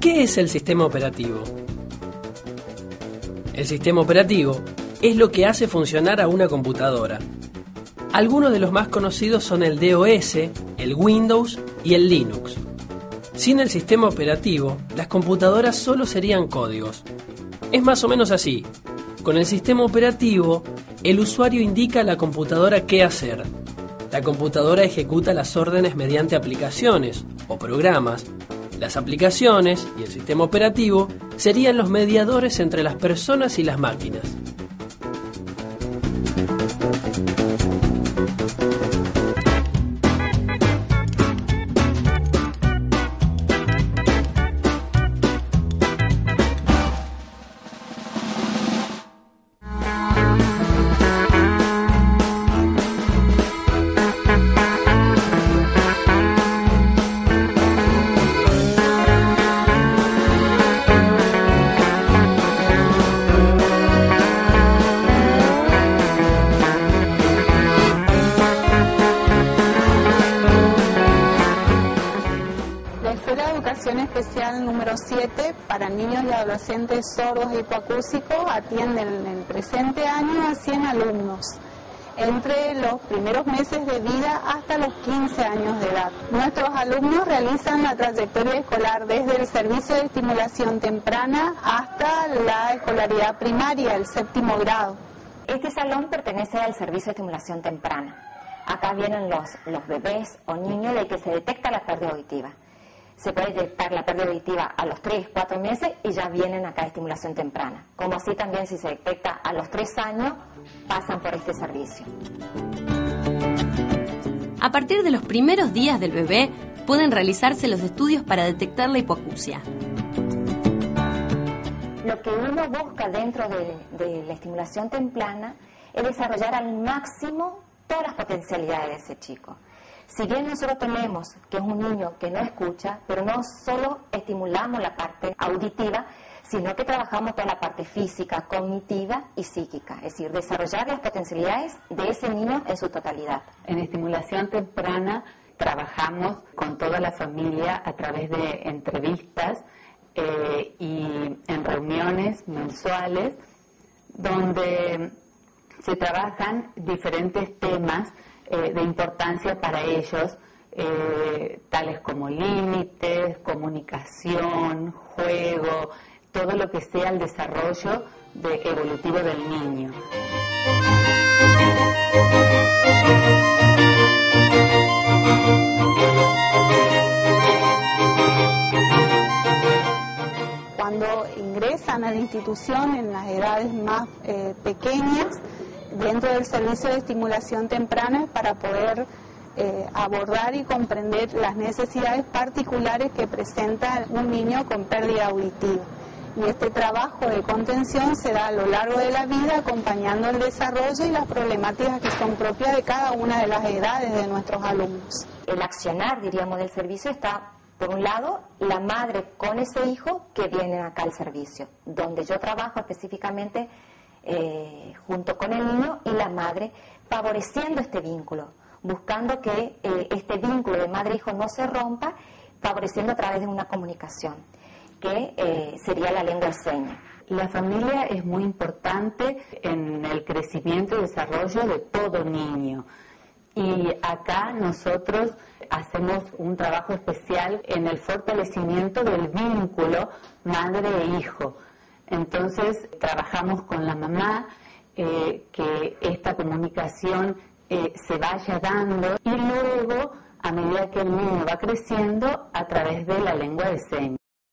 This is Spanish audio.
¿Qué es el sistema operativo? El sistema operativo es lo que hace funcionar a una computadora. Algunos de los más conocidos son el DOS, el Windows y el Linux. Sin el sistema operativo, las computadoras solo serían códigos. Es más o menos así. Con el sistema operativo, el usuario indica a la computadora qué hacer. La computadora ejecuta las órdenes mediante aplicaciones o programas las aplicaciones y el sistema operativo serían los mediadores entre las personas y las máquinas. Especial número 7 para niños y adolescentes sordos y hipoacúsicos atienden en el presente año a 100 alumnos entre los primeros meses de vida hasta los 15 años de edad. Nuestros alumnos realizan la trayectoria escolar desde el servicio de estimulación temprana hasta la escolaridad primaria, el séptimo grado. Este salón pertenece al servicio de estimulación temprana. Acá vienen los, los bebés o niños de que se detecta la pérdida auditiva se puede detectar la pérdida auditiva a los 3, 4 meses y ya vienen acá a estimulación temprana. Como así también si se detecta a los 3 años, pasan por este servicio. A partir de los primeros días del bebé, pueden realizarse los estudios para detectar la hipoacusia. Lo que uno busca dentro de, de la estimulación temprana es desarrollar al máximo todas las potencialidades de ese chico. Si bien nosotros tenemos que es un niño que no escucha, pero no solo estimulamos la parte auditiva, sino que trabajamos toda la parte física, cognitiva y psíquica, es decir, desarrollar las potencialidades de ese niño en su totalidad. En estimulación temprana trabajamos con toda la familia a través de entrevistas eh, y en reuniones mensuales donde se trabajan diferentes temas eh, de importancia para ellos, eh, tales como límites, comunicación, juego, todo lo que sea el desarrollo de, evolutivo del niño. Cuando ingresan a la institución en las edades más eh, pequeñas, dentro del servicio de estimulación temprana para poder eh, abordar y comprender las necesidades particulares que presenta un niño con pérdida auditiva. Y este trabajo de contención se da a lo largo de la vida acompañando el desarrollo y las problemáticas que son propias de cada una de las edades de nuestros alumnos. El accionar, diríamos, del servicio está, por un lado, la madre con ese hijo que viene acá al servicio, donde yo trabajo específicamente eh, junto con el niño y la madre, favoreciendo este vínculo, buscando que eh, este vínculo de madre-hijo no se rompa, favoreciendo a través de una comunicación, que eh, sería la lengua de señas. La familia es muy importante en el crecimiento y desarrollo de todo niño. Y acá nosotros hacemos un trabajo especial en el fortalecimiento del vínculo madre-hijo entonces trabajamos con la mamá eh, que esta comunicación eh, se vaya dando y luego, a medida que el niño va creciendo, a través de la lengua de señas.